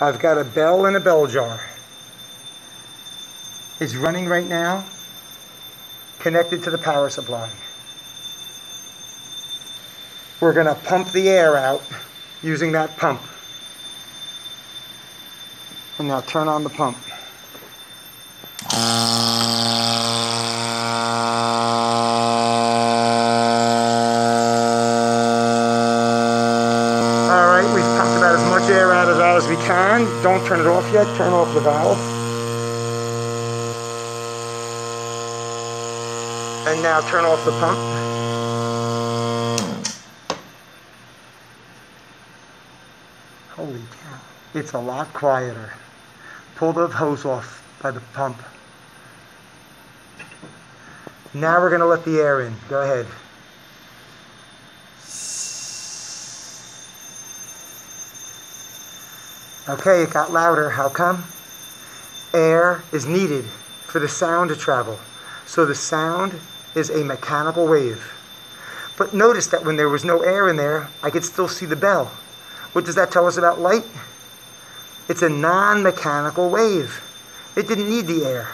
I've got a bell in a bell jar. It's running right now, connected to the power supply. We're going to pump the air out using that pump. And now turn on the pump. Alright, as we can. Don't turn it off yet, turn off the valve. And now turn off the pump. Holy cow, it's a lot quieter. Pull the hose off by the pump. Now we're going to let the air in. Go ahead. Okay, it got louder. How come? Air is needed for the sound to travel. So the sound is a mechanical wave. But notice that when there was no air in there, I could still see the bell. What does that tell us about light? It's a non-mechanical wave. It didn't need the air.